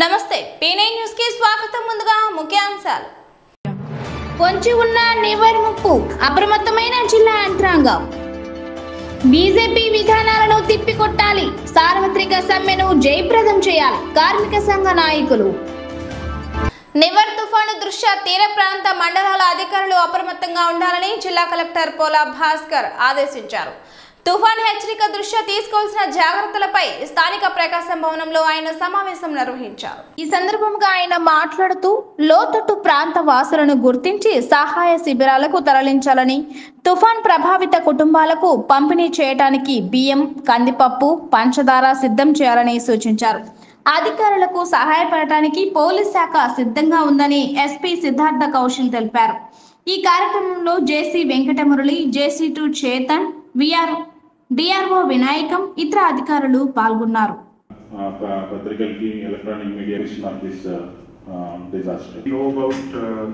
నమస్తే పీనే న్యూస్కి స్వాగతం ముందుగా ముఖ్యాంశాలు. పొంచి ఉన్న నివర్ ముప్పు అప్రమత్తమైన జిల్లా యంత్రాంగం. బీజేపీ విధానాలను తిప్పికొట్టాలి. సార్వత్రిక సమ్మెను జయప్రదం చేయాలి కార్మిక సంఘ నాయకులు. నివర్ తుఫాను దృష్ట్యా తీర ప్రాంత మండలాల అధికారులు అప్రమత్తంగా ఉండాలని జిల్లా కలెక్టర్ పోలా భాస్కర్ ఆదేశించారు. తుఫాన్ హెచ్చరిక దృష్ట్యా తీసుకోవాల్సిన జాగ్రత్తలపై స్థానిక ప్రకాశం భవనంలో ఆయన సమావేశం నిర్వహించారు. ఈ సందర్భంగా ఆయన మాట్లాడుతూ లోతట్టు ప్రాంత వాసులను గుర్తించి సహాయ శిబిరాలకు తరలించాలని తుఫాన్ ప్రభావిత కుటుంబాలకు పంపిణీ చేయడానికి బియ్యం కందిపప్పు పంచదార సిద్ధం చేయాలని సూచించారు. అధికారులకు సహాయపడటానికి పోలీస్ శాఖ సిద్ధంగా ఉందని ఎస్పీ సిద్ధార్థ కౌశల్ తెలిపారు. ఈ కార్యక్రమంలో JC Venkatamurali JC two Chetan VR DRO Vinayakam ఇతర అధికారులు పాల్గొన్నారు. పత్రికలకి electronic media of this disaster know about uh,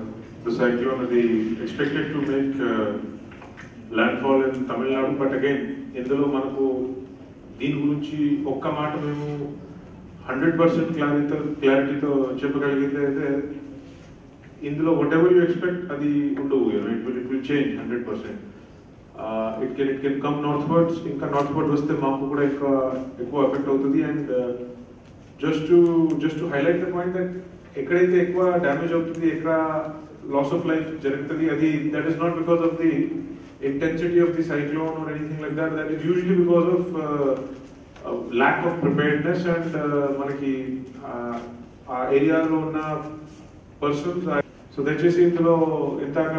the cyclone, they expected to make uh, landfall in Tamil Nadu, but again, ఇందులో మనకు దీని గురించి ఒక్క మాట మేము హండ్రెడ్ పర్సెంట్ క్లారిటీతో క్లారిటీతో చెప్పగలిగింది అయితే ఇందులో వాట్ ఎవర్ యూ ఎక్స్పెక్ట్ అది ఉండవు. It will it will change hundred percent it can it can come north words ఇంకా నార్త్ వర్డ్ వస్తే మాకు కూడా ఎక్కువ ఎక్కువ ఎఫెక్ట్ అవుతుంది and just to just to highlight the point that ఎక్కడైతే ఎక్కువ డ్యామేజ్ అవుతుంది ఎక్కడ లాస్ ఆఫ్ లైఫ్ జరుగుతుంది అది that is not because of the intensity of the cyclone or anything like that that is usually because of lack of preparedness and మనకి uh, ఆ ఏరియాలో ఉన్న పర్సన్స్ సో దయచేసి ఇందులో ఇంతాక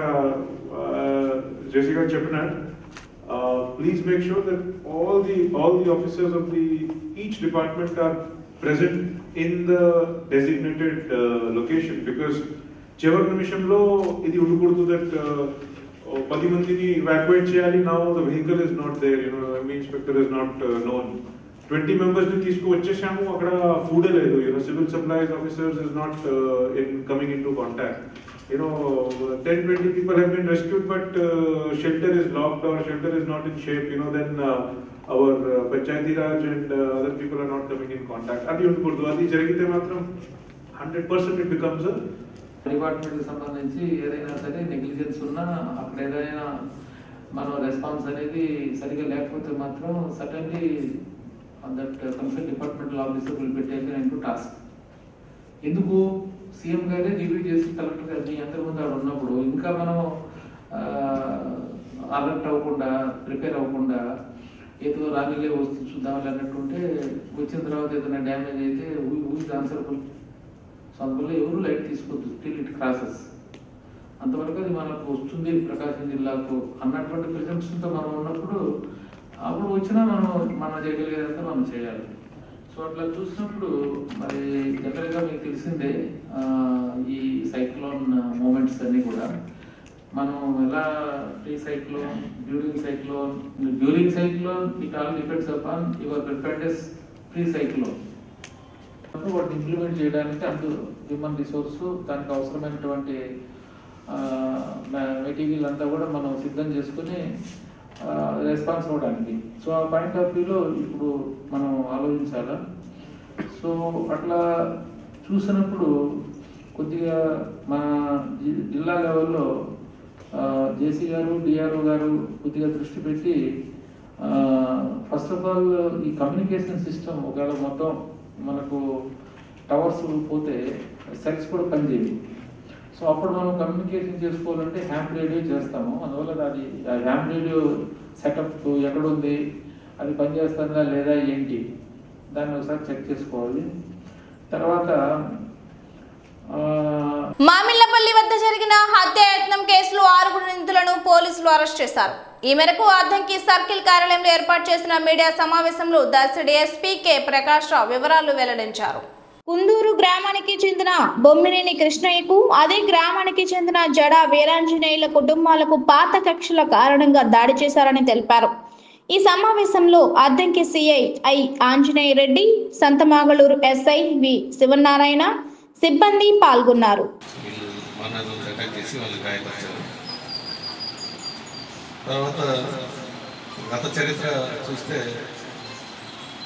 జేసీ గారు చెప్పినారు please make sure that all the all the officers of the each department are present in the designated location because చివరి నిమిషంలో ఇది ఉండకూడదు దట్ పది మందిని ఇవాక్యుయేట్ చేయాలి నా the vehicle is not there you know ME inspector is not known twenty మెంబర్స్ని తీసుకువచ్చేసాము అక్కడ ఫుడ్ లేదు you know civil supplies officers is not in coming into contact you know ten twenty uh, shelter is locked but shelter is not in shelter you not in shape our then our Panchayati Raj and other people are not coming in contact అది ఉండకూడదు అది జరిగితే మాత్రం hundred percent it becomes department సంబంధించి ఏదైనా సరే negligence ఉన్నా అక్కడ ఏదైనా మనం రెస్పాన్స్ అనేది సరిగా లేకపోతే మాత్రం suddenly that concern departmental officer will be taken into task ఎందుకు? సీఎం గారే రివ్యూ చేసి కలెక్టర్ గారిని అందరి ముందు ఆడ ఉన్నప్పుడు ఇంకా మనం అలర్ట్ అవ్వకుండా ప్రిపేర్ అవ్వకుండా ఏదో రానిలే వస్తు చూద్దామని అన్నట్టుంటే వచ్చిన తర్వాత ఏదైనా డ్యామేజ్ అయితే ఊజ్ ఆన్సరబుల్ సో అందువల్ల ఎవరు లైట్ తీసుకోవద్దు స్టిల్ ఇట్ క్రాసెస్ అంతవరకు అది మనకు వస్తుంది ప్రకాశం జిల్లాకు అన్నటువంటి ప్రెజెంట్స్తో మనం ఉన్నప్పుడు అప్పుడు వచ్చినా మనం మన చేయగలిగేదంతా మనం చేయాలి. సో అట్లా చూసినప్పుడు మరి జనరల్గా మీకు తెలిసిందే ఈ సైక్లోన్ మూమెంట్స్ అన్నీ కూడా. మనం ఎలా pre cyclone during cyclone during cyclone it all depends upon your preparedness pre cyclone. అప్పుడు వాటిని ఇంప్లిమెంట్ చేయడానికి అందు హ్యూమన్ రిసోర్స్ దానికి అవసరమైనటువంటి మెటీరియల్ అంతా కూడా మనం సిద్ధం చేసుకుని రెస్పాన్స్ అవ్వడానికి సో ఆ పాయింట్ ఆఫ్ వ్యూలో ఇప్పుడు మనం ఆలోచించాలా? సో అట్లా చూసినప్పుడు కొద్దిగా మన జి- జిల్లా లెవెల్లో జేసీ గారు డిఆర్ఓ గారు కొద్దిగా దృష్టి పెట్టి ఫస్ట్ ఆఫ్ ఆల్ ఈ కమ్యూనికేషన్ సిస్టమ్ ఒకవేళ మొత్తం మనకు టవర్స్ పోతే సెల్స్ కూడా పనిచేయవు. సో అప్పుడు మనం కమ్యూనికేషన్ చేసుకోవాలంటే హ్యామ్ రేడియో చేస్తాము. అందువల్ల అది హ్యామ్ రేడియో సెటప్ ఎక్కడుంది అది పనిచేస్తుందా లేదా ఏంటి దాన్ని ఒకసారి చెక్ చేసుకోవాలి. తర్వాత ఆ, మామిళ్ళపల్లి వద్ద జరిగిన హత్యాయత్నం కేసులో ఆరుగురు నిందితులను పోలీసులు అరెస్ట్ చేశారు. ఈ మేరకు అద్దంకి సర్కిల్ కార్యాలయంలో ఏర్పాటు చేసిన మీడియా సమావేశంలో దర్శి ఎస్పీ కె. ప్రకాష్ రావు వివరాలు వెల్లడించారు. కుందూరు గ్రామానికి చెందిన బొమ్మినేని కృష్ణయ్యకు అదే గ్రామానికి చెందిన జడ వీరాంజనేయుల కుటుంబాలకు పాత కక్షల కారణంగా దాడి చేశారని తెలిపారు. ఈ సమావేశంలో Addanki CI I Anjaneya Reddy Santhamagaluru SI V Sivanarayana సిబ్బంది పాల్గొన్నారు. తర్వాత గత చరిత్ర చూస్తే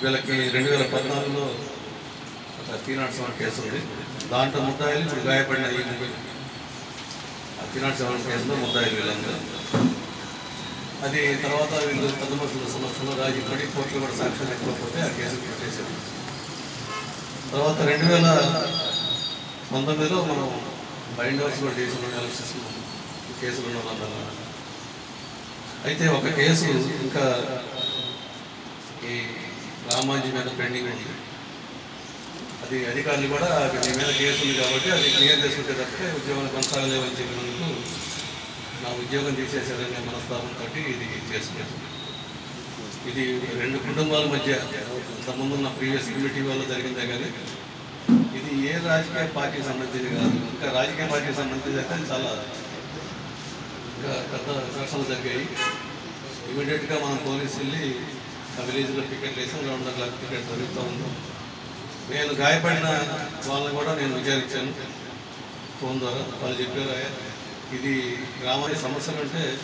వీళ్ళకి రెండు వేల పద్నాలుగులో త్రీనాట్ సెవెన్ కేసు ఉంది. దాంట్లో ముద్దాయిలు ఇప్పుడు గాయపడిన ఈ త్రీనాట్ ఆ సెవెన్ కేసులో ముద్దాయిలు వీళ్ళందరూ. అది తర్వాత వీళ్ళు పెద్ద మనుషుల సమక్షంలో రాజీపడి కోర్టులు కోర్టులో కూడా సాక్ష్యం లేకపోతే ఆ కేసు పెట్టేశారు. తర్వాత రెండు వేల పంతొమ్మిదిలో మనం బైండ్ హౌస్ కూడా చేసిన ఎలక్షన్స్ కేసులు ఉన్న అయితే ఒక కేసు ఇంకా ఈ రామాజీ మీద పెండింగ్ ఉంది. అది అధికారులు కూడా మీ మీద కేసు ఉంది కాబట్టి అది క్లియర్ చేసుకుంటే తప్పితే ఉద్యోగం కొనసాగలేవని చెప్పినందుకు నా ఉద్యోగం తీసేశారనే మనస్తాపంతో ఇది చేసుకున్నాను ఇది రెండు కుటుంబాల మధ్య సంబంధం ఉన్న ప్రీవియస్ కమిటీ వల్ల జరిగిందే కానీ ఇది ఏ రాజకీయ పార్టీకి సంబంధించింది కాదు. ఇంకా రాజకీయ పార్టీకి సంబంధించి అయితే చాలా ఇంకా పెద్ద ఘర్షణలు జరిగాయి. ఇమీడియట్గా మనం పోలీసు వెళ్ళి ఆ విలేజ్లో పికెట్ వేసాం. రెండు వందల పికెట్ జరుగుతూ ఉందాం. నేను గాయపడిన వాళ్ళని కూడా నేను విచారించాను. ఫోన్ ద్వారా వాళ్ళు చెప్పారు ఇది గ్రామానికి సమస్యలు అంటే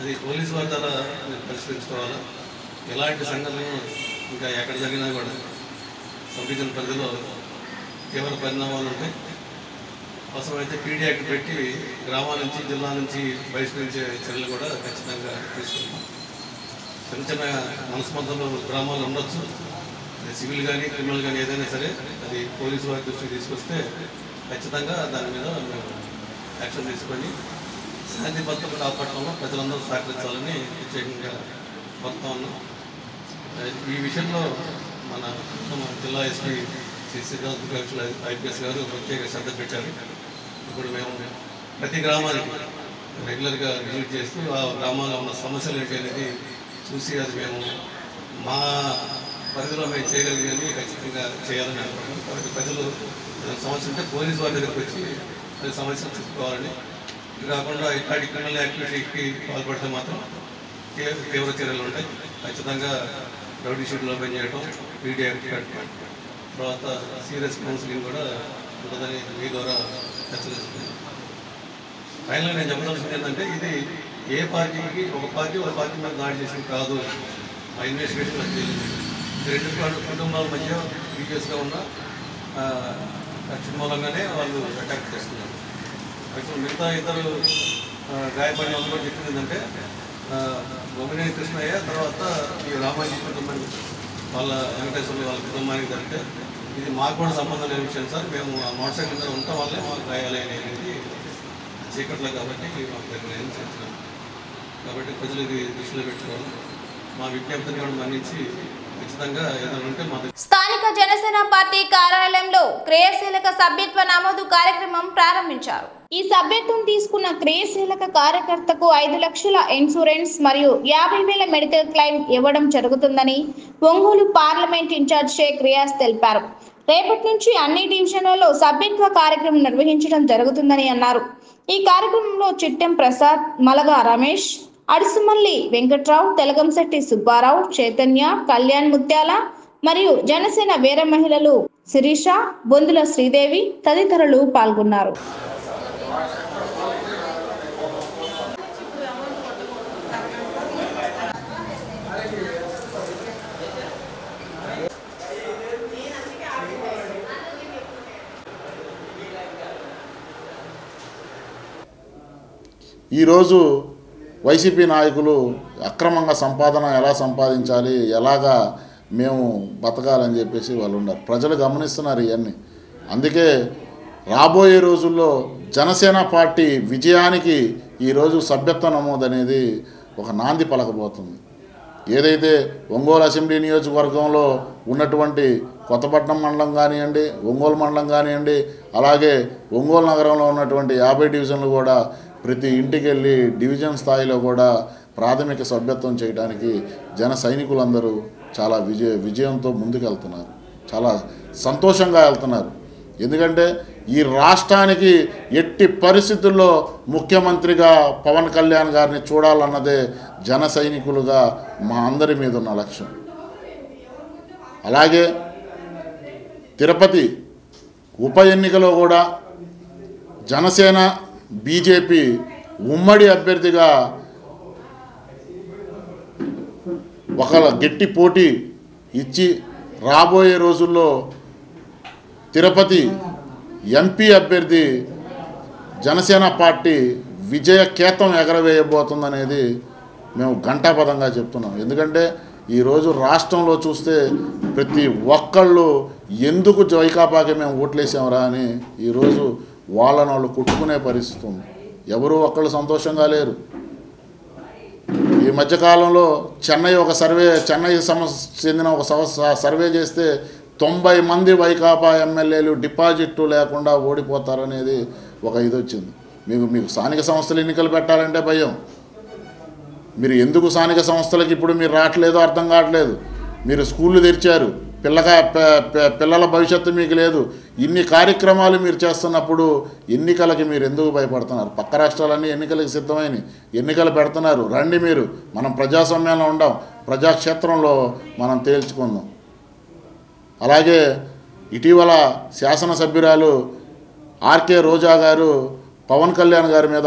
అది పోలీసు వారి ద్వారా నేను పరిష్కరించుకోవాలా? ఎలాంటి సంఘటనలు ఇంకా ఎక్కడ జరిగినా కూడా సబ్ పరిధిలో తీవ్ర పరిణామాలు ఉంటాయి. అవసరమైతే పీడీ యాక్ట్ పెట్టి గ్రామాల నుంచి జిల్లా నుంచి బహిష్కరించే చర్యలు కూడా ఖచ్చితంగా తీసుకుంటాం. చిన్న చిన్న మనస్పందలు గ్రామాలు ఉండొచ్చు. సివిల్ కానీ క్రిమినల్ కానీ ఏదైనా సరే అది పోలీసు వారి దృష్టికి తీసుకొస్తే ఖచ్చితంగా దాని మీద మేము యాక్షన్ తీసుకొని శాంతి భద్రత కాపాడటంలో ప్రజలందరూ సహకరించాలని ప్రత్యేకంగా కోరుతా ఉన్నాం. ఈ విషయంలో మన జిల్లా ఎస్పీ శ్రీ సిద్ధార్థ ఐపీఎస్ గారు ప్రత్యేక శ్రద్ధ పెట్టారు. ఇప్పుడు మేము ప్రతి గ్రామానికి రెగ్యులర్గా విజిట్ చేస్తూ ఆ గ్రామాల్లో ఉన్న సమస్యలు ఏంటి అనేది చూసి అది మేము మా పరిధిలో మేము చేయగలిగేది ఖచ్చితంగా చేయాలని అనుకుంటున్నాం. కాబట్టి ప్రజలు సమస్య ఉంటే పోలీసు వారి దగ్గరకు వచ్చి సమస్యలు చెప్పుకోవాలని ఇది కాకుండా ఇట్లాంటి క్రిమినల్ యాక్టివిటీకి పాల్పడితే మాత్రం తీవ్ర తీవ్ర చర్యలు ఉంటాయి. ఖచ్చితంగా రౌడీ షీట్లు ఓపెన్ చేయడం మీడియా యాక్ట్ తర్వాత సీరియస్ కౌన్సిలింగ్ కూడా ఉంటుందని మీ ద్వారా హెచ్చరిస్తున్నాను ఫైనల్గా నేను చెప్పదలసింది ఏంటంటే ఇది ఏ పార్టీకి ఒక పార్టీ ఒక పార్టీ మీద దాడి చేసింది కాదు. ఆ ఇన్వెస్టిగేషన్ అది రెండు కుటుంబాల మధ్య వీడియోస్గా ఉన్న రక్షణ మూలంగానే వాళ్ళు అటాక్ చేస్తున్నారు. యాక్చువల్ మిగతా ఇద్దరు గాయపడిన వాళ్ళు కూడా చెప్పింది ఏంటంటే బొమ్మినేని కృష్ణయ్య తర్వాత ఈ రామాజీ కుటుంబానికి వాళ్ళ వెంకటేశ్వర వాళ్ళ కుటుంబానికి జరిగితే ఇది మాకు కూడా సంబంధం లేని విషయం సార్. మేము ఆ మోటార్ సైకిల్ మీద ఉంటాం వాళ్ళే మాకు గాయాలు అనేది చీకట్లో కాబట్టి మాకు దగ్గర చేస్తున్నాం. కాబట్టి ప్రజలు ఇది దృష్టిలో పెట్టుకోవాలి. మా విజ్ఞప్తిని కూడా మన్నించి స్థానిక జనసేన పార్టీ కార్యాలయంలో క్రియాశీలక సభ్యత్వ నమోదు కార్యక్రమం ప్రారంభించారు. ఈ సభ్యత్వం తీసుకున్న క్రియాశీలక కార్యకర్తకు ఐదు లక్షల ఇన్సూరెన్స్ మరియు యాభై వేల మెడికల్ క్లెయిమ్ ఇవ్వడం జరుగుతుందని Ongole parliament in charge Sheikh Riyaz తెలిపారు. రేపటి నుంచి అన్ని డివిజన్లలో సభ్యత్వ కార్యక్రమం నిర్వహించడం జరుగుతుందని అన్నారు. ఈ కార్యక్రమంలో చిట్టెం ప్రసాద్ మలగా రమేష్ అరుసుమల్లి వెంకట్రావు తెలగంశెట్టి సుబ్బారావు చైతన్య కళ్యాణ్ ముత్యాల మరియు జనసేన వీర మహిళలు శిరీష బొందుల శ్రీదేవి తదితరులు పాల్గొన్నారు. ఈరోజు వైసీపీ నాయకులు అక్రమంగా సంపాదన ఎలా సంపాదించాలి ఎలాగా మేము బతకాలని చెప్పేసి వాళ్ళు ఉన్నారు. ప్రజలు గమనిస్తున్నారు ఇవన్నీ. అందుకే రాబోయే రోజుల్లో జనసేన పార్టీ విజయానికి ఈరోజు సభ్యత్వ నమోదు అనేది ఒక నాంది పలకబోతుంది. ఏదైతే ఒంగోలు అసెంబ్లీ నియోజకవర్గంలో ఉన్నటువంటి కొత్తపట్నం మండలం కానివ్వండి ఒంగోలు మండలం కానివ్వండి అలాగే ఒంగోలు నగరంలో ఉన్నటువంటి యాభై డివిజన్లు కూడా ప్రతి ఇంటికి వెళ్ళి డివిజన్ స్థాయిలో కూడా ప్రాథమిక సభ్యత్వం చేయడానికి జన సైనికులందరూ చాలా విజయ విజయంతో ముందుకెళ్తున్నారు. చాలా సంతోషంగా వెళ్తున్నారు. ఎందుకంటే ఈ రాష్ట్రానికి ఎట్టి పరిస్థితుల్లో ముఖ్యమంత్రిగా పవన్ కళ్యాణ్ గారిని చూడాలన్నదే జన సైనికులుగా మా అందరి మీద ఉన్న లక్ష్యం. అలాగే తిరుపతి ఉప ఎన్నికలో కూడా జనసేన బీజేపీ ఉమ్మడి అభ్యర్థిగా ఒక గట్టి పోటీ ఇచ్చి రాబోయే రోజుల్లో తిరుపతి ఎంపీ అభ్యర్థి జనసేన పార్టీ విజయ కేతం ఎగరవేయబోతుందనేది మేము ఘంటాపదంగా చెప్తున్నాం. ఎందుకంటే ఈరోజు రాష్ట్రంలో చూస్తే ప్రతి ఒక్కళ్ళు ఎందుకు జైకాపాకి మేము ఓట్లేసాంరా అని ఈరోజు వాళ్ళని వాళ్ళు కుట్టుకునే పరిస్థితి ఉంది. ఎవరూ ఒక్కళ్ళు సంతోషంగా లేరు. ఈ మధ్యకాలంలో చెన్నై ఒక సర్వే చెన్నై సమస్య చెందిన ఒక సంస్థ సర్వే చేస్తే తొంభై మంది వైకాపా ఎమ్మెల్యేలు డిపాజిట్లు లేకుండా ఓడిపోతారనేది ఒక ఇది వచ్చింది. మీకు మీకు స్థానిక సంస్థలు ఎన్నికలు పెట్టాలంటే భయం. మీరు ఎందుకు స్థానిక సంస్థలకు ఇప్పుడు మీరు రావట్లేదో అర్థం కావట్లేదు. మీరు స్కూళ్ళు తెరిచారు. పిల్లగా పిల్లల భవిష్యత్తు మీకు లేదు. ఇన్ని కార్యక్రమాలు మీరు చేస్తున్నప్పుడు ఎన్నికలకి మీరు ఎందుకు భయపడుతున్నారు? పక్క రాష్ట్రాలన్నీ ఎన్నికలకు సిద్ధమైనవి ఎన్నికలు పెడుతున్నారు. రండి మీరు. మనం ప్రజాస్వామ్యంలో ఉండం. ప్రజాక్షేత్రంలో మనం తేల్చుకుందాం. అలాగే ఇటీవల శాసనసభ్యురాలు ఆర్కే రోజా గారు పవన్ కళ్యాణ్ గారి మీద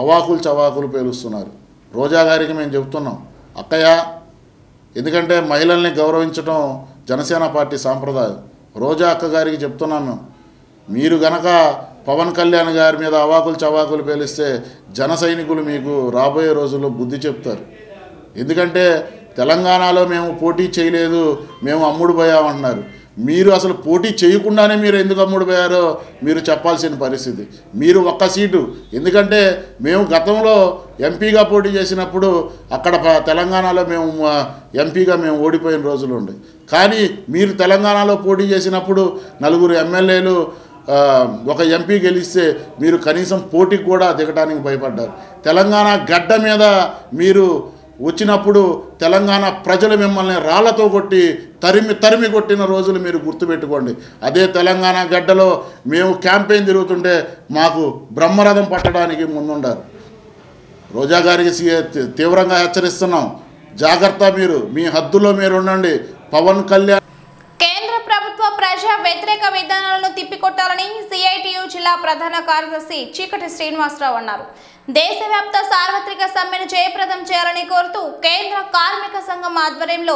అవాకులు చవాకులు పేలుస్తున్నారు. రోజా గారికి మేము చెబుతున్నాం అక్కయ్య ఎందుకంటే మహిళల్ని గౌరవించడం జనసేన పార్టీ సాంప్రదాయం. రోజా అక్క గారికి చెప్తున్నాను. మీరు గనక పవన్ కళ్యాణ్ గారి మీద అవాకులు చవాకులు పేలిస్తే జన సైనికులు మీకు రాబోయే రోజుల్లో బుద్ధి చెప్తారు. ఎందుకంటే తెలంగాణలో మేము పోటీ చేయలేదు మేము అమ్ముడు పోయామంటున్నారు మీరు అసలు పోటీ చేయకుండానే మీరు ఎందుకు అమ్ముడుపోయారో మీరు చెప్పాల్సిన పరిస్థితి. మీరు ఒక్క సీటు. ఎందుకంటే మేము గతంలో ఎంపీగా పోటీ చేసినప్పుడు అక్కడ తెలంగాణలో మేము ఎంపీగా మేము ఓడిపోయిన రోజులు ఉండే. కానీ మీరు తెలంగాణలో పోటీ చేసినప్పుడు నలుగురు ఎమ్మెల్యేలు ఒక ఎంపీ గెలిస్తే మీరు కనీసం పోటీకి కూడా దిగడానికి భయపడ్డారు. తెలంగాణ గడ్డ మీద మీరు వచ్చినప్పుడు తెలంగాణ ప్రజలు మిమ్మల్ని రాళ్ళతో కొట్టి తరిమి తరిమి కొట్టిన రోజులు మీరు గుర్తుపెట్టుకోండి. అదే తెలంగాణ గడ్డలో మేము క్యాంపెయిన్ తిరుగుతుంటే మాకు బ్రహ్మరథం పట్టడానికి ముందుండారు. రోజా గారికి తీవ్రంగా హెచ్చరిస్తున్నాం. జాగ్రత్త మీరు మీ హద్దులో మీరు ఉండండి. పవన్ కళ్యాణ్ కేంద్ర ప్రభుత్వ ప్రజా వ్యతిరేక విధానాలను తిప్పికొట్టాలని సిఐటియు జిల్లా ప్రధాన కార్యదర్శి చీకటి శ్రీనివాసరావు అన్నారు. దేశవ్యాప్త సార్వత్రిక సమ్మెను జయప్రదం చేయాలని కోరుతూ కేంద్ర కార్మిక సంఘం ఆధ్వర్యంలో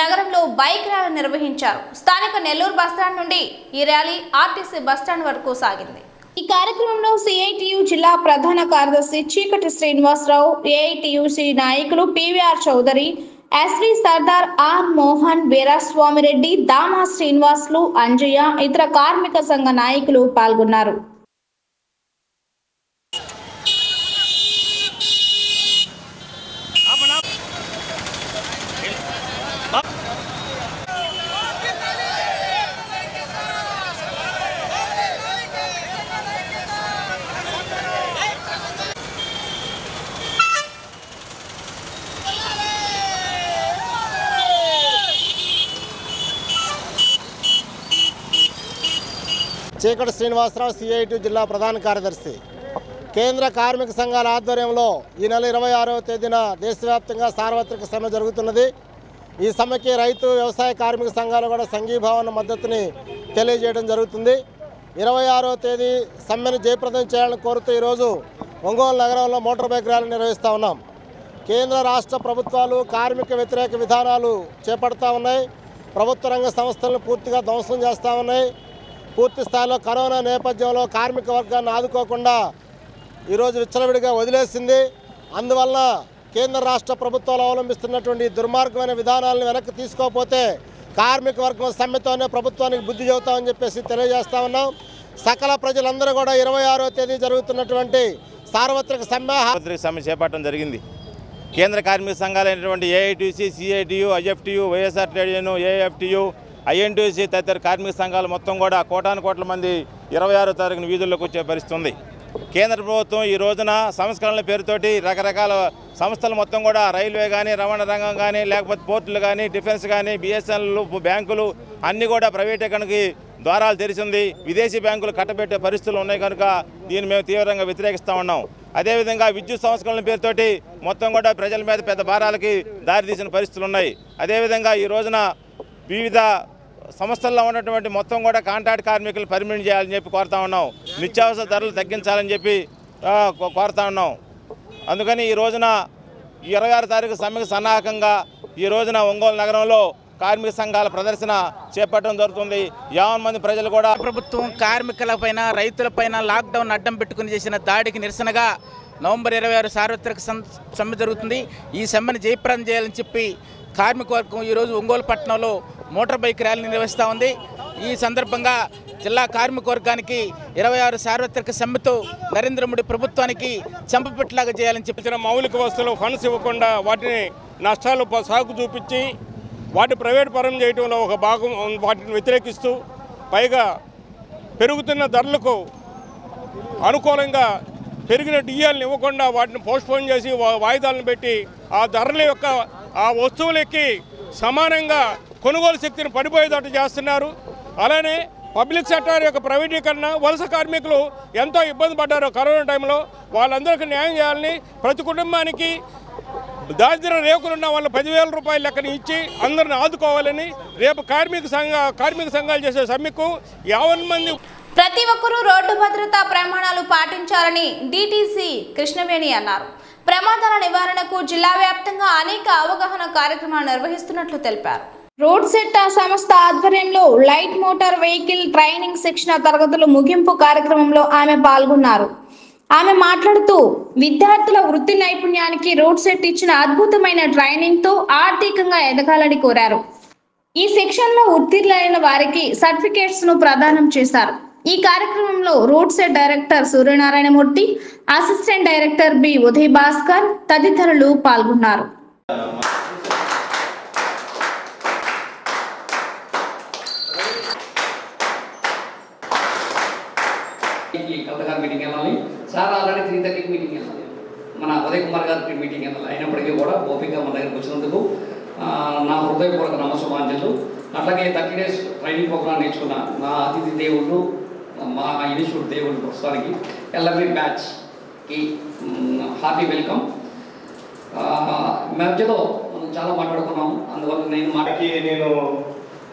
నగరంలో బైక్ ర్యాలీ నిర్వహించారు. స్థానిక నెల్లూరు బస్టాండ్ నుండి ఈ ర్యాలీ ఆర్టీసీ బస్టాండ్ వరకు సాగింది. ఈ కార్యక్రమంలో సిఐటియు జిల్లా ప్రధాన కార్యదర్శి చీకటి శ్రీనివాసరావు ఏఐటియుసి నాయకులు PVR Chowdary SV Sardar R Mohan Veeraswamyreddy Dama Srinivasulu Anjaiah ఇతర కార్మిక సంఘ నాయకులు పాల్గొన్నారు. చీకటి శ్రీనివాసరావు సిఐటి జిల్లా ప్రధాన కార్యదర్శి. కేంద్ర కార్మిక సంఘాల ఆధ్వర్యంలో ఈ నెల ఇరవై ఆరవ తేదీన దేశవ్యాప్తంగా సార్వత్రిక సమ్మె జరుగుతున్నది. ఈ సమ్మెకి రైతు వ్యవసాయ కార్మిక సంఘాలు కూడా సంఘీభావన మద్దతుని తెలియజేయడం జరుగుతుంది. ఇరవై ఆరవ తేదీ సమ్మెను జయప్రదం చేయాలని కోరుతూ ఈరోజు ఒంగోలు నగరంలో మోటార్ బైక్ ర్యాలీ నిర్వహిస్తూ ఉన్నాం. కేంద్ర రాష్ట్ర ప్రభుత్వాలు కార్మిక వ్యతిరేక విధానాలు చేపడతా ఉన్నాయి. ప్రభుత్వ రంగ సంస్థలను పూర్తిగా ధ్వంసం చేస్తూ ఉన్నాయి. పూర్తి స్థాయిలో కరోనా నేపథ్యంలో కార్మిక వర్గాన్ని ఆదుకోకుండా ఈరోజు విచ్చలవిడిగా వదిలేసింది. అందువలన కేంద్ర రాష్ట్ర ప్రభుత్వాలు అవలంబిస్తున్నటువంటి దుర్మార్గమైన విధానాలను వెనక్కి తీసుకోకపోతే కార్మిక వర్గం సమ్మెతోనే ప్రభుత్వానికి బుద్ధి చెబుతామని చెప్పేసి తెలియజేస్తా ఉన్నాం. సకల ప్రజలందరూ కూడా ఇరవై ఆరో తేదీ జరుగుతున్నటువంటి సార్వత్రిక సమ్మె సార్వత్రిక సమ్మె చేపట్టడం జరిగింది. కేంద్ర కార్మిక సంఘాలైనటువంటి AITC CITU IFTU YSR trade union AFTU INTUC తదితర కార్మిక సంఘాలు మొత్తం కూడా కోటాను కోట్ల మంది ఇరవై ఆరో తారీఖున వీధుల్లోకి వచ్చే పరిస్థితి ఉంది కేంద్ర ప్రభుత్వం ఈ రోజున సంస్కరణల పేరుతోటి రకరకాల సంస్థలు మొత్తం కూడా రైల్వే కానీ రవాణా రంగం కానీ లేకపోతే పోర్టులు కానీ డిఫెన్స్ కానీ బిఎస్ఎన్ఎల్ బ్యాంకులు అన్నీ కూడా ప్రైవేటీకరణకి ద్వారాలు తెరిచింది. విదేశీ బ్యాంకులు కట్టబెట్టే పరిస్థితులు ఉన్నాయి కనుక దీన్ని మేము తీవ్రంగా వ్యతిరేకిస్తూ ఉన్నాం. అదేవిధంగా విద్యుత్ సంస్కరణల పేరుతోటి మొత్తం కూడా ప్రజల మీద పెద్ద భారాలకి దారితీసిన పరిస్థితులు ఉన్నాయి. అదేవిధంగా ఈ రోజున వివిధ సంస్థల్లో ఉన్నటువంటి మొత్తం కూడా కాంట్రాక్ట్ కార్మికులు పర్మినెంట్ చేయాలని చెప్పి కోరుతా ఉన్నాం. నిత్యావసర ధరలు తగ్గించాలని చెప్పి కోరుతా ఉన్నాం. అందుకని ఈ రోజున ఇరవై ఆరు తారీఖు సమ్మెకు సన్నాహకంగా ఈ రోజున ఒంగోలు నగరంలో కార్మిక సంఘాల ప్రదర్శన చేపట్టడం జరుగుతుంది. యావన్ మంది ప్రజలు కూడా ప్రభుత్వం కార్మికులపైన రైతులపైన లాక్డౌన్ అడ్డం పెట్టుకుని చేసిన దాడికి నిరసనగా నవంబర్ ఇరవై ఆరు సార్వత్రిక సం- సమ్మె జరుగుతుంది. ఈ సమ్మెను జయప్రదం చేయాలని చెప్పి కార్మిక వర్గం ఈరోజు ఒంగోలు పట్టణంలో మోటార్ బైక్ ర్యాలీ నిర్వహిస్తూ ఉంది. ఈ సందర్భంగా జిల్లా కార్మిక వర్గానికి ఇరవై ఆరు సార్వత్రిక సమ్మెతో నరేంద్ర మోడీ ప్రభుత్వానికి చెంపపెట్టలాగా చేయాలని చెప్పిన మౌలిక వస్తువులు ఫండ్స్ ఇవ్వకుండా వాటిని నష్టాలు సాగు చూపించి వాటి ప్రైవేట్ పరం చేయడంలో ఒక భాగం వాటిని వ్యతిరేకిస్తూ పైగా పెరుగుతున్న ధరలకు అనుకూలంగా పెరిగిన డిఎల్ని ఇవ్వకుండా వాటిని పోస్ట్పోన్ చేసి వాయిదాలను పెట్టి ఆ ధరల యొక్క ఆ వస్తువులకి సమానంగా కొనుగోలు శక్తిని పడిపోయేటట్టు చేస్తున్నారు. అలానే పబ్లిక్ సెక్టార్ యొక్క ప్రైవేటీకరణ వలస కార్మికులు ఎంతో ఇబ్బంది పడ్డారు కరోనా టైంలో. వాళ్ళందరికీ న్యాయం చేయాలని ప్రతి కుటుంబానికి దారిద్ర్య రేకులున్న వాళ్ళు పదివేల రూపాయల లెక్కన ఇచ్చి అందరిని ఆదుకోవాలని రేపు కార్మిక సంఘ కార్మిక సంఘాలు చేసే సమ్మెకు యావన్ మంది ప్రతి ఒక్కరూ రోడ్డు భద్రతా ప్రమాణాలు పాటించాలని డిటిసి కృష్ణవేణి అన్నారు. ప్రమాదాల నివారణకు జిల్లా వ్యాప్తంగా అనేక అవగాహన కార్యక్రమాలు నిర్వహిస్తున్నట్లు తెలిపారు. రోడ్ సెట్టా సంస్థ ఆధ్వర్యంలో లైట్ మోటార్ వెహికల్ ట్రైనింగ్ శిక్షణ తరగతులు ముగింపు కార్యక్రమంలో ఆమె పాల్గొన్నారు. ఆమె మాట్లాడుతూ విద్యార్థుల వృత్తి నైపుణ్యానికి రోడ్ సెట్ ఇచ్చిన అద్భుతమైన ట్రైనింగ్తో ఆర్థికంగా ఎదగాలని కోరారు. ఈ శిక్షణలో ఉత్తీర్ణులైన వారికి సర్టిఫికేట్స్ను ప్రదానం చేశారు. ఈ కార్యక్రమంలో road side director Suryanarayanamurthy assistant director B Uday Bhaskar తదితరులు పాల్గొన్నారు. మీటింగ్ వెళ్ళాలి. సార్ ఆల్రెడీ త్రీ థర్టీకి మీటింగ్ వెళ్ళాలి. మన ఉదయ్ కుమార్ గారికి మీటింగ్ వెళ్ళాలి. అయినప్పటికీ కూడా ఓపిక మన దగ్గరకు వచ్చినందుకు నా హృదయపూర్వక నమస్సుమాంజలు అట్లాగే థర్టీ డేస్ ట్రైనింగ్ ప్రోగ్రామ్ నేర్చుకున్న నా అతిథి దేవుళ్ళు మా ఇన్స్టిట్యూట్ దేవుడి ప్రస్తుతానికి ఎల్ఎంఈ బ్యాచ్కి హార్టీ వెల్కమ్. మధ్యలో మనం చాలా మాట్లాడుకున్నాము అందువల్ల నేను మాటకి నేను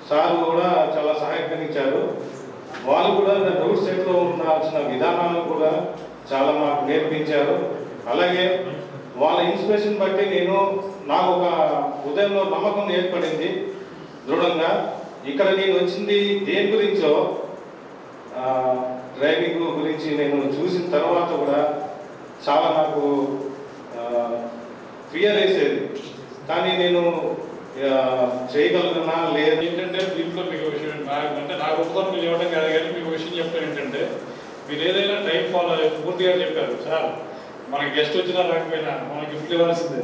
సార్ కూడా చాలా సహాయకరించారు వాళ్ళు కూడా రోడ్ సెట్లో ఉండాల్సిన విధానాలు కూడా చాలా మాకు నేర్పించారు. అలాగే వాళ్ళ ఇన్స్పిరేషన్ బట్టి నేను నాకు ఒక ఉదయంలో నమ్మకం ఏర్పడింది. దృఢంగా ఇక్కడ నేను వచ్చింది దేని గురించో డ్రైవింగ్ గురించి నేను చూసిన తర్వాత కూడా చాలా నాకు ఫియర్ వేసేది. కానీ నేను చేయగలుగుతున్నా చేయగలుగునా లేదు. ఏంటంటే దీంట్లో మీకు విషయం నా- అంటే నా గొప్పతనం మీరు ఇవ్వడం కాదు కానీ మీకు విషయం చెప్తాను ఏంటంటే మీరు ఏదైనా టైం ఫాలో పూర్తిగా చెప్పారు సార్ మనకి గెస్ట్ వచ్చినా రాకపోయినా మనకి గిఫ్ట్ ఇవ్వాల్సిందే.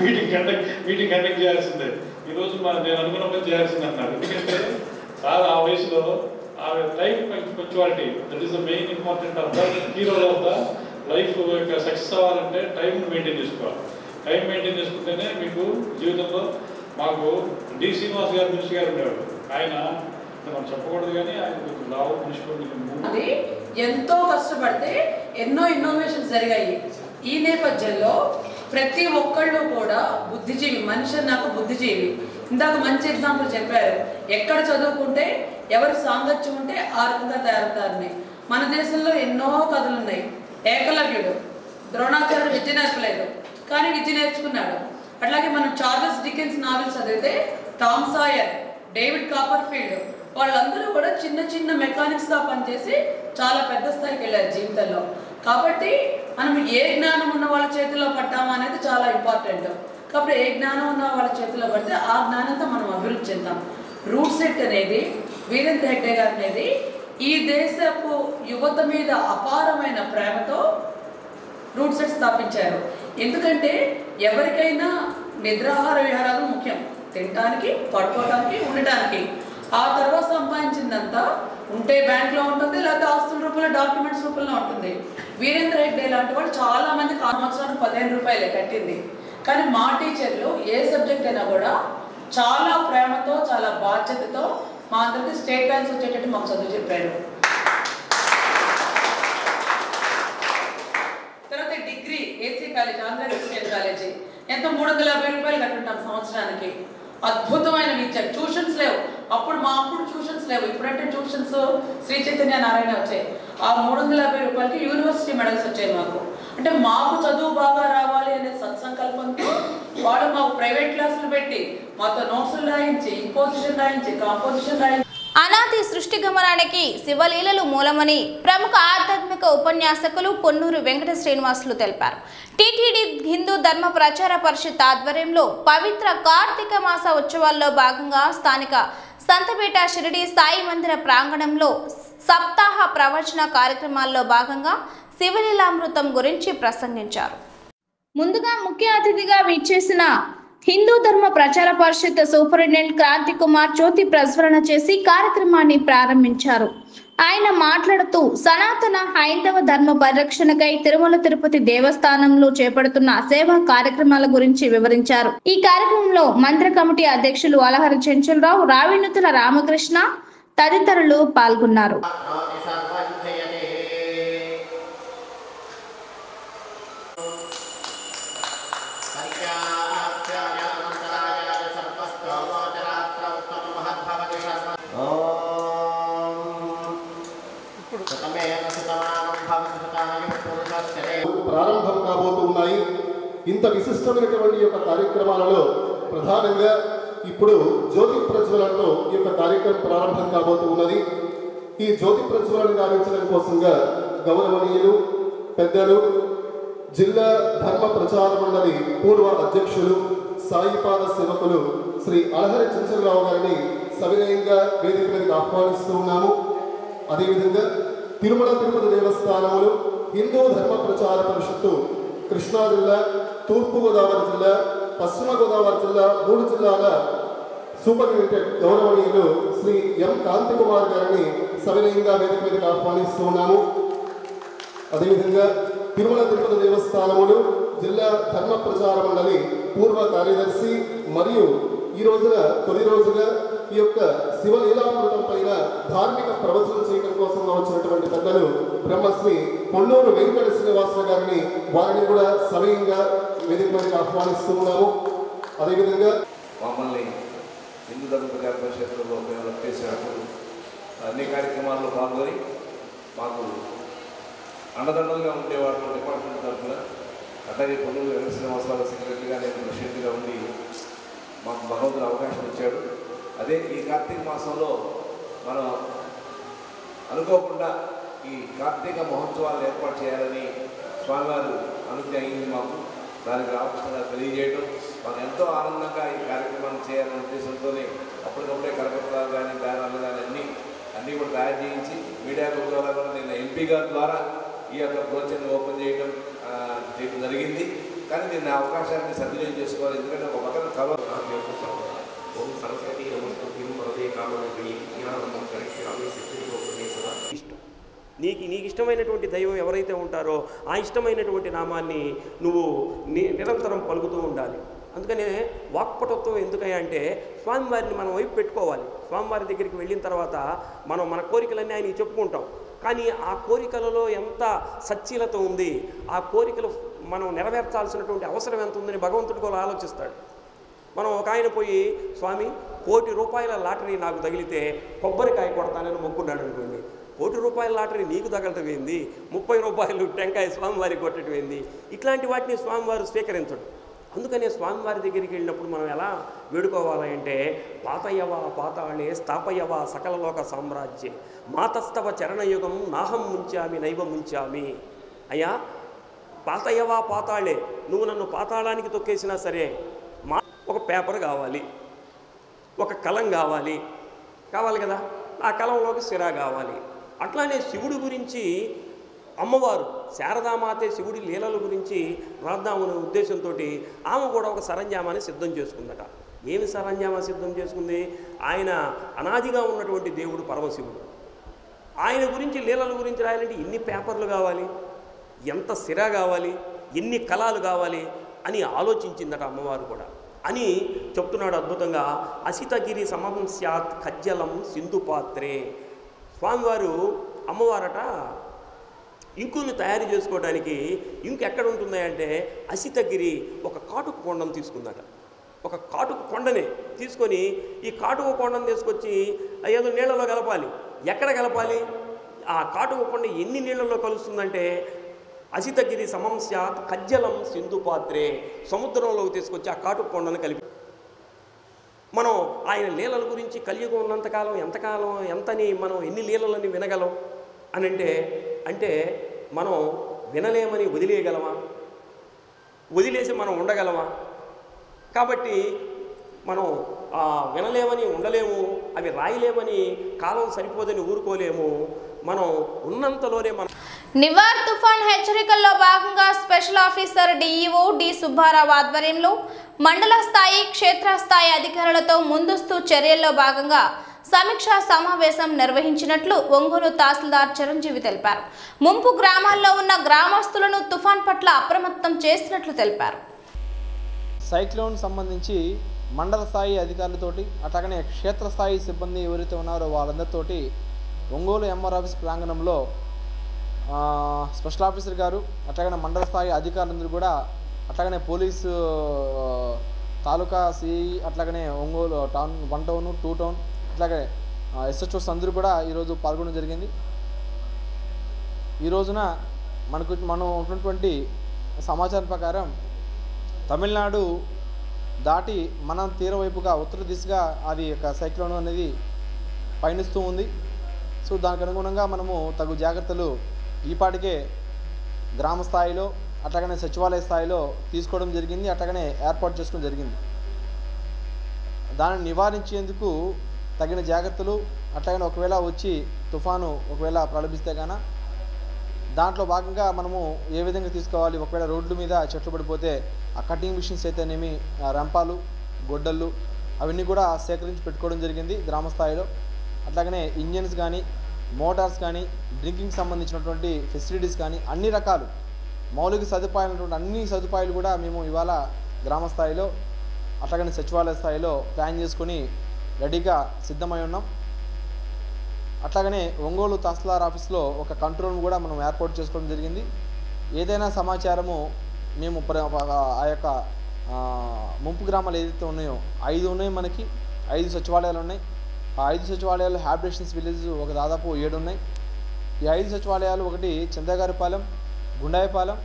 మీటింగ్ కండక్ట్ మీటింగ్ కండక్ట్ చేయాల్సిందే. ఈరోజు మన నేను అనుకున్నప్పుడు చేయాల్సిందే అన్నారు ఎందుకంటే సార్ ఆ వయసులో ఆ life punctuality that is the main important of the hero of the life యొక్క సక్సెస్ అవ్వాలంటే టైం మెయింటైన్ చేసుకోవాలి. టైం మెయింటైన్ చేసుకుంటేనే మీకు జీవితంలో మాకు డి శ్రీనివాస్ గారు మినిస్టర్ గారు ఉండేవాడు ఆయన మనం చెప్పకూడదు కానీ ఆయన కొంచెం లావు మనిషి ఎంతో కష్టపడితే ఎన్నో ఇన్నోవేషన్స్ జరిగాయి. ఈ నేపథ్యంలో ప్రతి ఒక్కళ్ళు కూడా బుద్ధిజీవి మనిషి నాకు బుద్ధిజీవి. ఇందాక మంచి ఎగ్జాంపుల్ చెప్పారు. ఎక్కడ చదువుకుంటే ఎవరి సాంగత్యం ఉంటే ఆ రకంగా తయారవుతారని. మన దేశంలో ఎన్నో కథలు ఉన్నాయి ఏకలవ్యుడు ద్రోణాచార్యుడు విద్య నేర్పలేదు కానీ విద్య నేర్చుకున్నాడు. అట్లాగే మనం చార్లెస్ డికెన్స్ నావెల్స్ చదివితే టామ్ సాయర్ డేవిడ్ కాపర్ఫీల్డ్ వాళ్ళందరూ కూడా చిన్న చిన్న మెకానిక్స్గా పనిచేసి చాలా పెద్ద స్థాయికి వెళ్ళారు జీవితంలో. కాబట్టి మనం ఏ జ్ఞానం ఉన్న వాళ్ళ చేతిలో పట్టామా అనేది చాలా ఇంపార్టెంట్. కాబట్టి ఏ జ్ఞానం ఉన్న వాళ్ళ చేతిలో పడితే ఆ జ్ఞానంతో మనం అభివృద్ధి చెందాం. రూట్ సెట్ అనేది వీరేంద్ర హెగ్డే గారు అనేది ఈ దేశపు యువత మీద అపారమైన ప్రేమతో రూట్ సెట్ స్థాపించారు. ఎందుకంటే ఎవరికైనా నిద్రాహార విహారాలు ముఖ్యం. తినడానికి పడుకోవడానికి ఉండటానికి. ఆ తర్వాత సంపాదించిందంతా ఉంటే బ్యాంక్లో ఉంటుంది లేకపోతే ఆస్తుల రూపంలో డాక్యుమెంట్స్ రూపంలో ఉంటుంది. వీరేంద్ర హెగ్డే లాంటి వాళ్ళు చాలా మందికి ఆ సంవత్సరానికి పదిహేను రూపాయలే కట్టింది. కానీ మా టీచర్లు ఏ సబ్జెక్ట్ అయినా కూడా చాలా ప్రేమతో చాలా బాధ్యతతో మా అందరికి స్టేట్ బ్యాంక్స్ వచ్చేటట్టు మాకు చదువు చెప్పారు. తర్వాత degree AC college Andhra Christian college. ఎంత మూడు వందల యాభై రూపాయలు కట్టుంటాం సంవత్సరానికి. అద్భుతమైన విద్య. ట్యూషన్స్ లేవు. అప్పుడు మా అప్పుడు ట్యూషన్స్ లేవు. ఇప్పుడంటే ట్యూషన్స్ శ్రీ చైతన్య నారాయణ వచ్చాయి. ఆ మూడు వందల యాభై రూపాయలకి యూనివర్సిటీ మెడల్స్ వచ్చాయి మాకు. అంటే మాకు చదువు బాగా రావాలి అనే సత్సంకల్పంతో వాళ్ళు మాకు ప్రైవేట్ క్లాసులు పెట్టి మాతో నోట్స్లు రాయించి ఇంపోజిషన్ రాయించి కాంపోజిషన్ రాయించి. అనాది సృష్టి గమనానికి శివలీలలు మూలమని ప్రముఖ ఆధ్యాత్మిక ఉపన్యాసకులు పొన్నూరు వెంకట శ్రీనివాసులు తెలిపారు. టీటీడీ హిందూ ధర్మ ప్రచార పరిషత్ ఆధ్వర్యంలో పవిత్ర కార్తీక మాస ఉత్సవాల్లో భాగంగా స్థానిక సంతపేట షిరిడి సాయి మందిర ప్రాంగణంలో సప్తాహ ప్రవచన కార్యక్రమాల్లో భాగంగా శివలీలామృతం గురించి ప్రసంగించారు. ముందుగా ముఖ్య అతిథిగా విచ్చేసిన హిందూ ధర్మ ప్రచార పరిషత్ సూపరింటెండెంట్ క్రాంతి కుమార్ జ్యోతి ప్రజ్వలన చేసి కార్యక్రమాన్ని ప్రారంభించారు. ఆయన మాట్లాడుతూ సనాతన హైందవ ధర్మ పరిరక్షణకై తిరుమల తిరుపతి దేవస్థానంలో చేపడుతున్న సేవా కార్యక్రమాల గురించి వివరించారు. ఈ కార్యక్రమంలో మంత్రి కమిటీ అధ్యక్షులు అలహరి చెంచులరావు రావినుతుల రామకృష్ణ తదితరులు పాల్గొన్నారు. విశిష్టమైనటువంటి ఈ యొక్క కార్యక్రమాలలో ప్రధానంగా ఇప్పుడు జ్యోతి ప్రజ్వలనతో ఈ యొక్క కార్యక్రమం ప్రారంభం కాబోతూ ఉన్నది. ఈ జ్యోతి ప్రజ్వలన గావించడం కోసంగా గౌరవనీయులు పెద్దలు జిల్లా ధర్మ ప్రచార మండలి పూర్వ అధ్యక్షులు సాయిపాద సేవకులు శ్రీ అలహరి చంచలరావు గారిని సవినయంగా వేదిక మీదకి ఆహ్వానిస్తూ ఉన్నాము. అదేవిధంగా తిరుమల తిరుపతి దేవస్థానములు హిందూ ధర్మ ప్రచార పరిషత్తు కృష్ణా జిల్లా తూర్పుగోదావరి జిల్లా పశ్చిమ గోదావరి జిల్లా మూడు జిల్లాల సూపరింటెండెంట్ గౌరవనీయులు శ్రీ ఎం. కాంతి కుమార్ గారిని సవినయంగా వేదిక మీదకి ఆహ్వానిస్తూ ఉన్నాము. అదేవిధంగా తిరుమల తిరుపతి దేవస్థానములు జిల్లా ధర్మ ప్రచార మండలి పూర్వ కార్యదర్శి మరియు ఈ రోజున తొలి రోజుగా ఈ యొక్క శివలీలామృతం పైన ధార్మిక ప్రవచనం చేయడం కోసం వచ్చినటువంటి పెద్దలు బ్రహ్మశ్రీ పొన్నూరు వెంకట శ్రీనివాసరావు గారిని వారిని కూడా సవయంగా వేదిక మీదకి ఆహ్వానిస్తూ ఉన్నాము అదేవిధంగా మమ్మల్ని హిందూ ధర్మ ప్రచార పరిషత్తులో మేము చేసినప్పుడు అన్ని కార్యక్రమాల్లో పాల్గొని మాకు అండదండలుగా ఉండేవాళ్ళు డిపార్ట్మెంట్ తరఫున. అట్లాగే పనులు వెంకట శ్రీనివాసరావు సెక్రటరీగా నేను ప్రెసిడెంట్గా ఉండి మాకు భగవంతుడు అవకాశం ఇచ్చాడు. అదే ఈ కార్తీక మాసంలో మనం అనుకోకుండా ఈ కార్తీక మహోత్సవాలు ఏర్పాటు చేయాలని స్వామివారు అనుజ్ఞ అయింది మాకు. దానికి రామకృష్ణ గారు తెలియజేయడం మాకు ఎంతో ఆనందంగా ఈ కార్యక్రమాన్ని చేయాలనే ఉద్దేశంతోనే అప్పటికప్పుడే కరపత్రాలు కానీ బ్యానర్లు కానీ అన్నీ అన్నీ కూడా తయారు చేయించి మీడియా ద్వారా కూడా నేను ఎంపీ గారి ద్వారా ఈ యొక్క ప్రోత్సాహాన్ని ఓపెన్ చేయడం చేయడం జరిగింది. కానీ నేను అవకాశాన్ని సద్వినియోగం చేసుకోవాలి. ఎందుకంటే ఒక పక్కన కరోనా ఓం సరస్వతి నమస్కృతి జ్ఞానం ఇష్టం. నీకు నీకు ఇష్టమైనటువంటి దైవం ఎవరైతే ఉంటారో ఆ ఇష్టమైనటువంటి నామాన్ని నువ్వు ని- నిరంతరం పలుకుతూ ఉండాలి. అందుకనే వాక్పటత్వం ఎందుకయ్యా అంటే స్వామివారిని మనం వైపు పెట్టుకోవాలి. స్వామివారి దగ్గరికి వెళ్ళిన తర్వాత మనం మన కోరికలన్నీ ఆయనకి చెప్పుకుంటాం. కానీ ఆ కోరికలలో ఎంత సచ్చీలత ఉంది ఆ కోరికలు మనం నెరవేర్చాల్సినటువంటి అవసరం ఎంత ఉందని భగవంతుడు కూడా ఆలోచిస్తాడు. మనం ఒక ఆయన పోయి స్వామి కోటి రూపాయల లాటరీ నాకు తగిలితే కొబ్బరికాయ కొడతానని మొక్కున్నాడు అనుకోండి. కోటి రూపాయల లాటరీ నీకు తగలటం ఏంది ముప్పై రూపాయలు టెంకాయ స్వామివారికి కొట్టడం ఏంది ఇట్లాంటి వాటిని స్వామివారు స్వీకరించడు. అందుకనే స్వామివారి దగ్గరికి వెళ్ళినప్పుడు మనం ఎలా వేడుకోవాలంటే పాతయవ పాతాళే స్థాపయవ సకలలోక సామ్రాజ్యే. మాతస్తవ చరణయుగం నాహం ముంచామి నైవ ముంచామి. అయ్యా పాతయవా పాతాళే నువ్వు నన్ను పాతాళానికి తొక్కేసినా సరే మా ఒక పేపర్ కావాలి ఒక కలం కావాలి. కావాలి కదా? ఆ కలంలోకి సిరా కావాలి. అట్లానే శివుడి గురించి అమ్మవారు శారదామాతే శివుడి లీలల గురించి రాద్దామనే ఉద్దేశంతో ఆమె కూడా ఒక సరంజామాన్ని సిద్ధం చేసుకుందట. ఏమి సరంజామా సిద్ధం చేసుకుంది? ఆయన అనాదిగా ఉన్నటువంటి దేవుడు పరమశివుడు. ఆయన గురించి లీలల గురించి రాయాలంటే ఎన్ని పేపర్లు కావాలి? ఎంత సిరా కావాలి? ఎన్ని కళాలు కావాలి? అని ఆలోచించిందట అమ్మవారు కూడా. అని చెప్తున్నాడు అద్భుతంగా అసితగిరి సమం స్యాత్ ఖజ్జలం సింధు పాత్రే స్వామివారు అమ్మవారట ఇంకుని తయారు చేసుకోవడానికి ఇంకు ఎక్కడ ఉంటుంది అంటే అసితగిరి ఒక కాటుకు కొండను తీసుకుందట. ఒక కాటుకు కొండనే తీసుకొని ఈ కాటుకు కొండను తీసుకొచ్చి ఏదో నీళ్ళలో కలపాలి. ఎక్కడ కలపాలి? ఆ కాటుకు కొండ ఎన్ని నీళ్ళలో కలుస్తుందంటే అసితగిరి సమంశ కజ్జలం సింధు పాత్రే సముద్రంలోకి తీసుకొచ్చి ఆ కాటుకు కొండను కలిపి మనం ఆయన లీలల గురించి కలియుగం ఉన్నంతకాలం ఎంతకాలం ఎంతని మనం ఎన్ని లీలలని వినగలం అని అంటే అంటే మనం వినలేమని వదిలేయగలమా? వదిలేసి మనం ఉండగలమా? కాబట్టి మనం వినలేమని ఉండలేము అవి రాయలేమని కాలం సరిపోదని ఊరుకోలేము. మనం ఉన్నంతలోనే మనం నివార్ తుఫాన్ హెచ్చరికల్లో భాగంగా special officer DEO D Subbarao ఆధ్వర్యంలో మండల స్థాయి క్షేత్రస్థాయి అధికారులతో ముందస్తు చర్యల్లో భాగంగా సమీక్షా సమావేశం నిర్వహించినట్లు ఒంగోలు తహసీల్దార్ చిరంజీవి తెలిపారు. ముంపు గ్రామాల్లో ఉన్న గ్రామస్తులను తుఫాన్ పట్ల అప్రమత్తం చేసినట్లు తెలిపారు. సైక్లోన్ సంబంధించి మండల స్థాయి అధికారులతోటి అట్లాగనే క్షేత్రస్థాయి సిబ్బంది ఎవరైతే ఉన్నారో వాళ్ళందరితోటి ఒంగోలు ఎంఆర్ ఆఫీస్ ప్రాంగణంలో స్పెషల్ ఆఫీసర్ గారు అట్లాగనే మండల స్థాయి అధికారులందరూ కూడా అట్లాగనే పోలీసు తాలూకా సిఐ అట్లాగనే Ongole town one town two town అట్లాగే ఎస్హెచ్ఓస్ అందరూ కూడా ఈరోజు పాల్గొనడం జరిగింది. ఈ రోజున మనకు మనం ఉన్నటువంటి సమాచారం ప్రకారం తమిళనాడు దాటి మన తీరం వైపుగా ఉత్తర దిశగా అది ఒక సైక్లోన్ అనేది పయనిస్తూ ఉంది. సో దానికి అనుగుణంగా మనము తగు జాగ్రత్తలు ఈపాటికే గ్రామ స్థాయిలో అట్లాగనే సచివాలయ స్థాయిలో తీసుకోవడం జరిగింది అట్లాగనే ఏర్పాటు చేసుకోవడం జరిగింది. దానిని నివారించేందుకు తగిన జాగ్రత్తలు అట్లాగనే ఒకవేళ వచ్చి తుఫాను ఒకవేళ ప్రలభిస్తే గాన దాంట్లో భాగంగా మనము ఏ విధంగా తీసుకోవాలి ఒకవేళ రోడ్ల మీద చెట్లు పడిపోతే ఆ కటింగ్ మిషన్స్ అయితేనేమి ఆ రంపాలు గొడ్డళ్ళు అవన్నీ కూడా సేకరించి పెట్టుకోవడం జరిగింది గ్రామ స్థాయిలో. అట్లాగనే ఇంజన్స్ కానీ మోటార్స్ కానీ డ్రింకింగ్ సంబంధించినటువంటి ఫెసిలిటీస్ కానీ అన్ని రకాలు మౌలిక సదుపాయాలైనటువంటి అన్ని సదుపాయాలు కూడా మేము ఇవాళ గ్రామ స్థాయిలో అట్లాగనే సచివాలయ స్థాయిలో ప్లాన్ చేసుకొని రెడీగా సిద్ధమై ఉన్నాం. అట్లాగనే ఒంగోలు తహసీల్దార్ ఆఫీస్లో ఒక కంట్రోల్ కూడా మనం ఏర్పాటు చేసుకోవడం జరిగింది. ఏదైనా సమాచారము మేము ఆ యొక్క ముంపు గ్రామాలు ఏదైతే ఉన్నాయో ఐదు ఉన్నాయి మనకి. ఐదు సచివాలయాలు ఉన్నాయి. ఆ ఐదు సచివాలయాలు హ్యాబిటేషన్స్ విలేజ్ ఒక దాదాపు ఏడు ఉన్నాయి. ఈ ఐదు సచివాలయాలు ఒకటి చందగారిపాలెం గుండాయపాలెం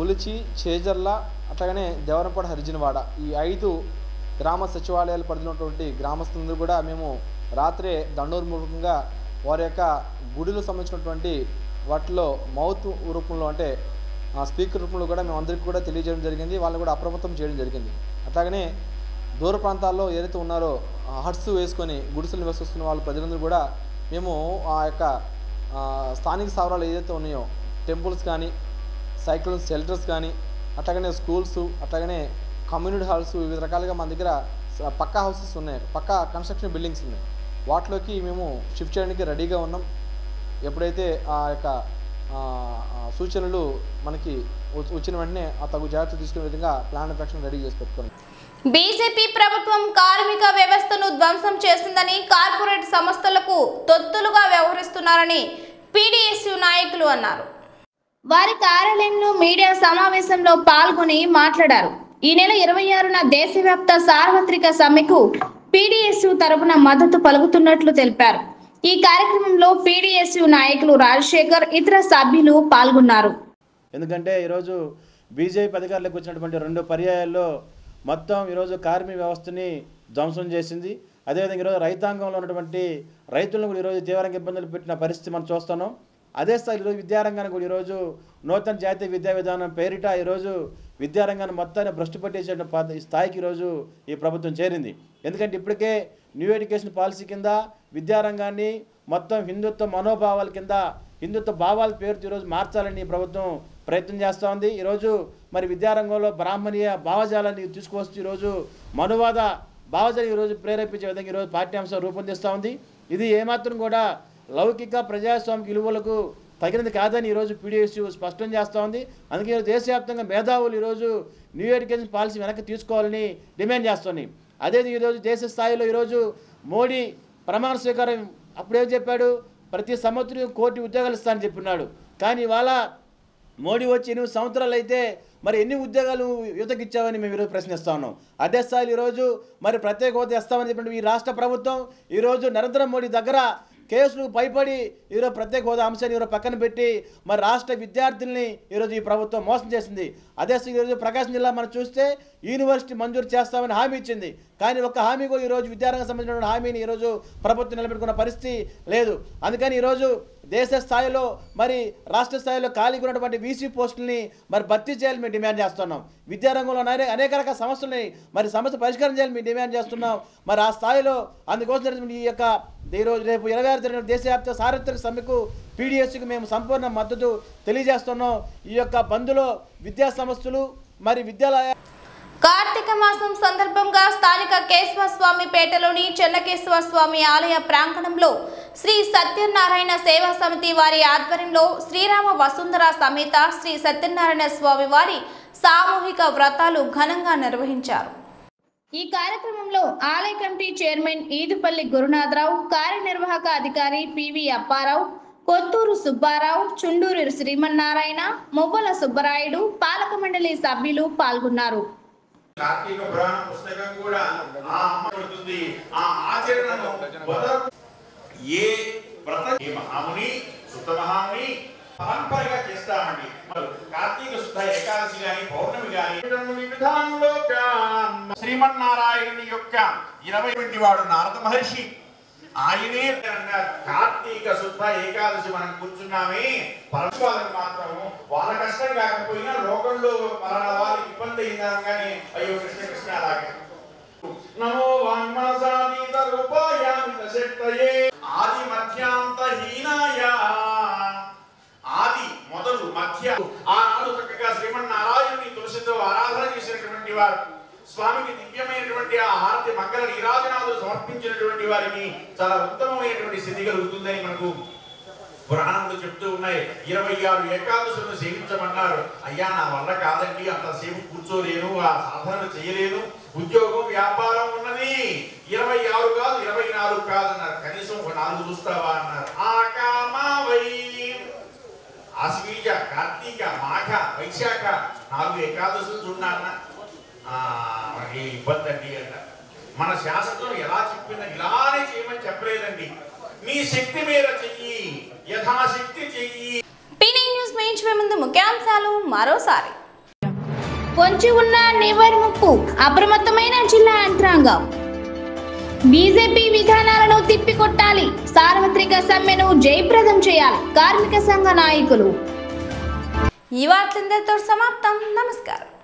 ఉలిచి చేజర్ల అట్లాగనే దేవరంపాడు హరిజనవాడ. ఈ ఐదు గ్రామ సచివాలయాల పరిధిలో గ్రామస్తులందరూ కూడా మేము రాత్రే దండోర్ముఖంగా వారి యొక్క గుడిలో సంబంధించినటువంటి వాటిలో మౌత్ రూపంలో అంటే స్పీకర్ రూపంలో కూడా మేము అందరికీ కూడా తెలియజేయడం జరిగింది. వాళ్ళని కూడా అప్రమత్తం చేయడం జరిగింది. అట్లాగనే దూర ప్రాంతాల్లో ఏదైతే ఉన్నారో హట్స్ వేసుకొని గుడిసెలు నివసిస్తున్న వాళ్ళు ప్రజలందరూ కూడా మేము ఆ యొక్క స్థానిక స్థావరాలు ఏదైతే ఉన్నాయో టెంపుల్స్ కానీ సైక్లోన్ షెల్టర్స్ కానీ అట్లాగనే స్కూల్స్ అట్లాగనే కమ్యూనిటీ హాల్స్ వివిధ రకాలుగా మన దగ్గర పక్కా హౌసెస్ ఉన్నాయి. పక్కా కన్స్ట్రక్షన్ బిల్డింగ్స్ ఉన్నాయి. వాటిలోకి మేము షిఫ్ట్ చేయడానికి రెడీగా ఉన్నాం. ఎప్పుడైతే ఆ యొక్క సూచనలు మనకి వచ్చిన వెంటనే ఆ తగు జాగ్రత్త తీసుకునే విధంగా ప్లాన్ ఆఫ్ యాక్షన్ రెడీ చేసి పెట్టుకున్నాం. బీజేపీ ప్రభుత్వం కార్మిక వ్యవస్థను ధ్వంసం చేస్తుందని కార్పొరేట్ సంస్థలకు తొత్తులుగా వ్యవహరిస్తున్నారని పీడీఎస్యు నాయకులు అన్నారు. వారి కార్యాలయంలో మీడియా సమావేశంలో పాల్గొని మాట్లాడారు. ఈ నెల ఇరవై ఆరున దేశవ్యాప్త సార్వత్రిక సమ్మెకు పీడీఎస్యు తరపున మద్దతు పలుకుతున్నట్లు తెలిపారు. ఈ కార్యక్రమంలో పీడీఎస్యు నాయకులు రాజశేఖర్ ఇతర సభ్యులు పాల్గొన్నారు. ఎందుకంటే ఈరోజు బీజేపీ అధికారులకు వచ్చినటువంటి రెండు పర్యాయాల్లో మొత్తం ఈరోజు కార్మిక వ్యవస్థని ధ్వంసం చేసింది. అదేవిధంగా ఈరోజు రైతాంగంలో ఉన్నటువంటి రైతులను కూడా ఈరోజు తీవ్రంగా ఇబ్బందులు పెట్టిన పరిస్థితి మనం చూస్తున్నాం. అదే స్థాయి ఈరోజు విద్యారంగాన్ని కూడా ఈరోజు నూతన జాతీయ విద్యా విధానం పేరిట ఈరోజు విద్యారంగాన్ని మొత్తాన్ని భ్రష్టు పట్టేసే స్థాయికి ఈరోజు ఈ ప్రభుత్వం చేరింది. ఎందుకంటే ఇప్పటికే న్యూ ఎడ్యుకేషన్ పాలసీ కింద విద్యారంగాన్ని మొత్తం హిందుత్వ మనోభావాల కింద హిందుత్వ భావాల పేరుతో ఈరోజు మార్చాలని ఈ ప్రభుత్వం ప్రయత్నం చేస్తూ ఉంది. ఈరోజు మరి విద్యారంగంలో బ్రాహ్మణీయ భావజాలాన్ని తీసుకువస్తూ ఈరోజు మనువాద భావజాలం ఈరోజు ప్రేరేపించే విధంగా ఈరోజు పాఠ్యాంశం రూపొందిస్తూ ఉంది. ఇది ఏమాత్రం కూడా లౌకిక ప్రజాస్వామిక విలువలకు తగినది కాదని ఈరోజు పీడిఎస్యు స్పష్టం చేస్తూ ఉంది. అందుకే ఈరోజు దేశవ్యాప్తంగా మేధావులు ఈరోజు న్యూ ఎడ్యుకేషన్ పాలసీ వెనక్కి తీసుకోవాలని డిమాండ్ చేస్తున్నాయి అదే ఈరోజు దేశ స్థాయిలో ఈరోజు మోడీ ప్రమాణ స్వీకారం అప్పుడేం చెప్పాడు? ప్రతి సంవత్సరం కోటి ఉద్యోగాలు ఇస్తానని చెప్పినాడు. కానీ ఇవాళ మోడీ వచ్చి ఎనిమిది సంవత్సరాలు అయితే మరి ఎన్ని ఉద్యోగాలు యువతకి ఇచ్చావని మేము ఈరోజు ప్రశ్నిస్తా ఉన్నాం. అదే స్థాయిలో ఈరోజు మరి ప్రత్యేక హోదా ఇస్తామని చెప్పిన ఈ రాష్ట్ర ప్రభుత్వం ఈరోజు నరేంద్ర మోడీ దగ్గర కేసులు భయపడి ఈరోజు ప్రత్యేక హోదా అంశాన్ని ఈరోజు పక్కన పెట్టి మరి రాష్ట్ర విద్యార్థుల్ని ఈరోజు ఈ ప్రభుత్వం మోసం చేసింది. అదే ఈరోజు ప్రకాశం జిల్లా మనం చూస్తే యూనివర్సిటీ మంజూరు చేస్తామని హామీ ఇచ్చింది. కానీ ఒక హామీ కూడా ఈరోజు విద్యారంగం సంబంధించిన హామీని ఈరోజు ప్రభుత్వం నిలబెట్టుకున్న పరిస్థితి లేదు. అందుకని ఈరోజు దేశ స్థాయిలో మరి రాష్ట్ర స్థాయిలో ఖాళీగా ఉన్నటువంటి వీసీ పోస్టుల్ని మరి భర్తీ చేయాలని మేము డిమాండ్ చేస్తున్నాం. విద్యారంగంలో అనే- అనేక రకాల సమస్యలని మరి సమస్య పరిష్కారం చేయాలని మేము డిమాండ్ చేస్తున్నాం. మరి ఆ స్థాయిలో అందుకోసం ఈ యొక్క ఈరోజు రేపు ఇరవై ఆరు జరిగిన దేశవ్యాప్త సార్వత్రిక సమ్మెకు పీడిఎస్సికి మేము సంపూర్ణ మద్దతు తెలియజేస్తున్నాం. ఈ యొక్క బంద్లో విద్యా సంస్థలు మరి విద్యాలయ కార్తీక మాసం సందర్భంగా స్థానిక కేశవ స్వామి పేటలోని చెన్నకేశవ స్వామి ఆలయ ప్రాంగణంలో శ్రీ సత్యనారాయణ సేవా సమితి వారి ఆధ్వర్యంలో శ్రీరామ వసుంధర సమేత శ్రీ సత్యనారాయణ స్వామి వారి సామూహిక వ్రతాలు ఘనంగా నిర్వహించారు. ఈ కార్యక్రమంలో ఆలయ కమిటీ చైర్మన్ ఈదుపల్లి గురునాథరావు కార్యనిర్వాహక అధికారి పివి అప్పారావు కొత్తూరు సుబ్బారావు చుండూరు శ్రీమన్నారాయణ మొబ్బల సుబ్బరాయుడు పాలక మండలి సభ్యులు పాల్గొన్నారు. కార్తీక పురాణ పుస్తకం కూడా ఆ ఆ ఆచరణను ఏ వ్రత ఈ మహాముని సుత మహాముని పరంపరగా చేస్తామండి. కార్తీక శుద్ధ ఏకాదశి గాని పౌర్ణమి గాని విధానంలో శ్రీమన్నారాయణుని యొక్క ఇరవై వంటి వాడు నారద మహర్షి ఆయనే కార్తీక శుద్ధ ఏకాదశి మనం కూర్చున్నామే. పరశువాళ్ళకి మాత్రం వాళ్ళ కష్టం కాకపోయినా లోకంలో మరణ వాళ్ళకి ఇబ్బంది అయిందని అయ్యో కృష్ణ కృష్ణ అలాగే. నమో వాంగ్మనసాదీత రూపాయామిత శక్తయే. ఆది మధ్యాంత హీనాయ ఆది మొదలు మధ్య. ఆనాడు చక్కగా శ్రీమన్నారాయణుని తులసితో ఆరాధన చేసినటువంటి వారు. స్వామికి దివ్యమైనటువంటి ఆ హారతి మంగళ నీరాజనాథులు సమర్పించినటువంటి వారికి చాలా ఉత్తమమైనటువంటి స్థితి కలుగుతుందని మనకు పురాణములు చెప్తూ ఉన్నాయి. ఇరవై ఆరు ఏకాదశులను సేవించమన్నారు. అయ్యా నా వల్ల కాదండి అంత సేపు కూర్చోలేను ఆ సాధన చేయలేను ఉద్యోగం వ్యాపారం ఉన్నది. ఇరవై ఆరు కాదు ఇరవై నాలుగు కాదు అన్నారు. కనీసం ఒక నాలుగు చూస్తావా అన్నారు. ఆ కామావై. ఆశ్వీజ కార్తీక మాఘ వైశాఖ నాలుగు ఏకాదశులు చూడన్నా మనకి ఇబ్బంది అండి అంట. మన శాసనం ఎలా చెప్పిందో ఇలానే చేయమని చెప్పలేదండి. మీ శక్తి మీద చెయ్యి యథాశక్తి చెయ్యి. పీనీ న్యూస్ మేయించే ముందు ముఖ్యాంశాలు మరోసారి. పొంచి ఉన్న నివర్ ముప్పు అప్రమత్తమైన జిల్లా యంత్రాంగం. బీజేపీ విధానాలను తిప్పికొట్టాలి. సార్వత్రిక సమ్మెను జయప్రదం చేయాలి కార్మిక సంఘ నాయకులు. ఈ వార్తలందరితో సమాప్తం. నమస్కారం.